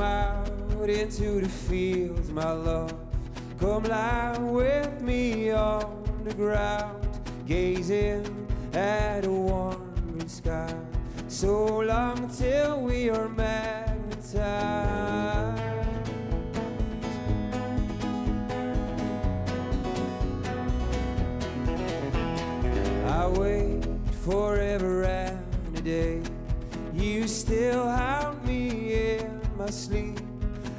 out into the fields, my love. Come lie with me on the ground, gazing at a wandering sky. So long till we are magnetized. I wait forever and a day. You still in my sleep.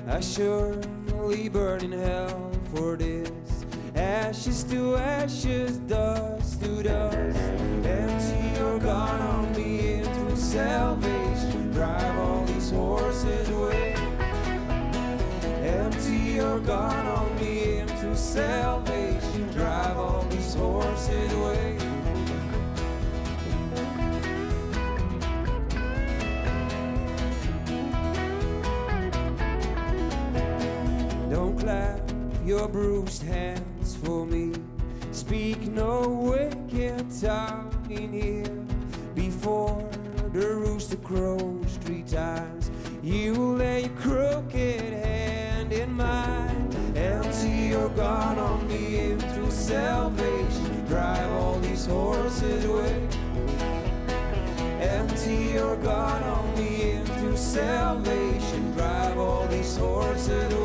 I surely burn in hell for this. Ashes to ashes, dust to dust. Empty your gun on me into salvation. Drive all these horses away. Empty your gun on me into salvation. Drive all these horses away. Clap your bruised hands for me. Speak no wicked tongue in here. Before the rooster crows three times, you will lay your crooked hand in mine. Empty your gun on me into salvation. Drive all these horses away. Empty your gun on me into salvation. Drive all these horses away.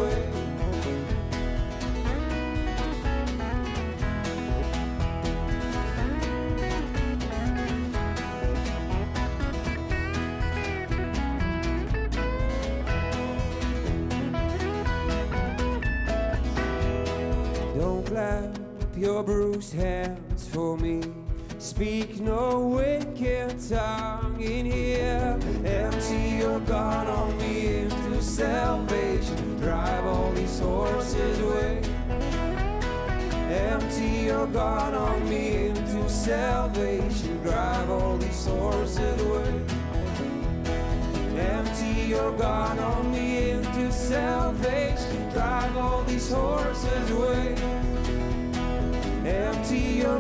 Clap your bruised hands for me. Speak no wicked tongue in here. Empty your gun on me into salvation. Drive all these horses away. Empty your gun on me into salvation. Drive all these horses away. Empty your gun on me into salvation. Drive all these horses away.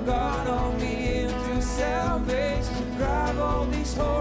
Gun on me into salvation. Drive all these horses